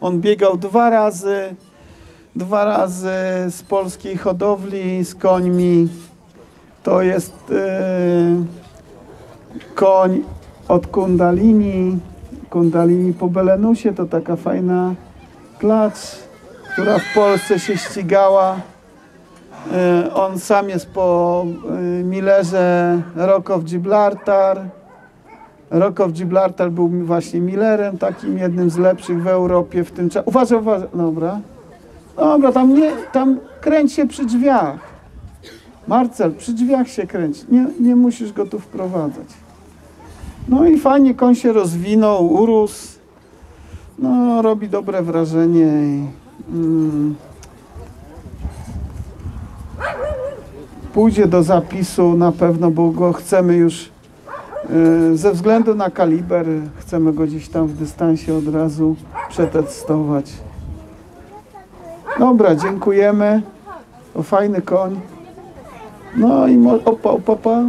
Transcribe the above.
On biegał dwa razy, dwa razy z polskiej hodowli z końmi. To jest e, koń od Kundalini. Kundalini po Belenusie to taka fajna klacz, która w Polsce się ścigała. E, On sam jest po e, Millerze Rock of Gibraltar. Rock of Gibraltar był właśnie Millerem, takim jednym z lepszych w Europie w tym czasie. Uważaj, uważaj. Dobra. Dobra, tam, nie, tam kręć się przy drzwiach. Marcel, przy drzwiach się kręć. Nie, nie musisz go tu wprowadzać. No i fajnie koń się rozwinął, urósł. No, robi dobre wrażenie. i, Mm, pójdzie do zapisu na pewno, bo go chcemy już ze względu na kaliber, chcemy go gdzieś tam w dystansie od razu przetestować. Dobra, dziękujemy. O fajny koń. No i opa, opa, opa.